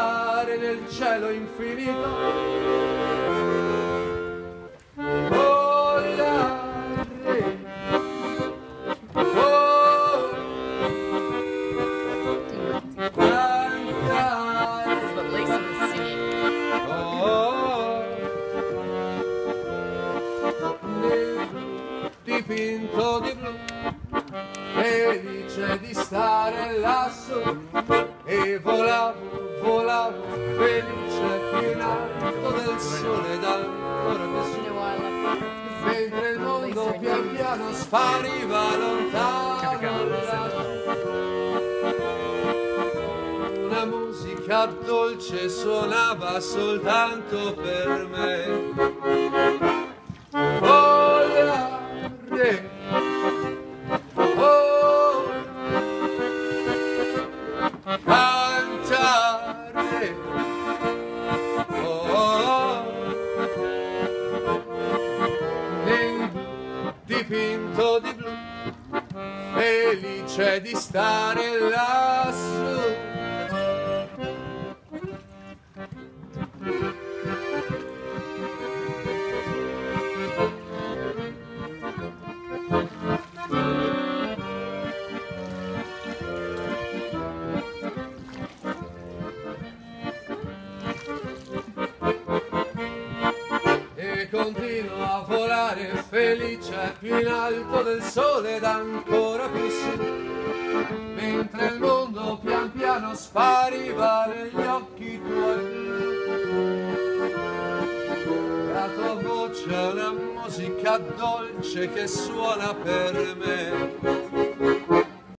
volare nel cielo infinito. Volare. Oh, cantare. This is what Lisa was singing. Oh, dipinto di blu, felice di stare lassù e volavo, volavo, felice più in alto del sole dal this? Mentre il mondo pian piano spariva lontano. Una musica dolce suonava soltanto per me. Cantare. Oh. Nel dipinto di blu, felice di stare lassù. Continuo a volare felice più in alto del sole ed ancora più su. Mentre il mondo pian piano spariva negli occhi tuoi. La tua voce è una musica dolce che suona per me